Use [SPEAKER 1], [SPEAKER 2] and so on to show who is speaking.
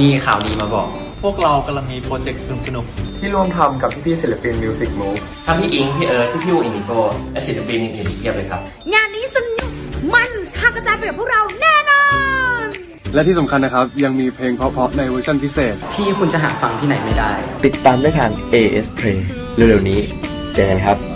[SPEAKER 1] มีข่าวดีมาบอก
[SPEAKER 2] พวกเรากำลังมี project สนุก
[SPEAKER 3] ที่ร่วมทำกับพี่ๆศิลปิน Muzik Move
[SPEAKER 1] ทั้งพี่อิ้งค์ พี่เอิร์ธพี่พิวอินิโกและศิลปินอื่นๆอีกเพียบเลยครับ
[SPEAKER 4] งานนี้สนุกมันทากกระจายไปกับพวกเราแน่นอน
[SPEAKER 5] และที่สำคัญนะครับ ยังมีเพลงเพราะๆในเวอร์ชันพิเศษ
[SPEAKER 1] ที่คุณจะหาฟังที่ไหนไม่ได้
[SPEAKER 3] ติดตามได้ทาง AIS Play เร็วๆนี้เจอกันครับ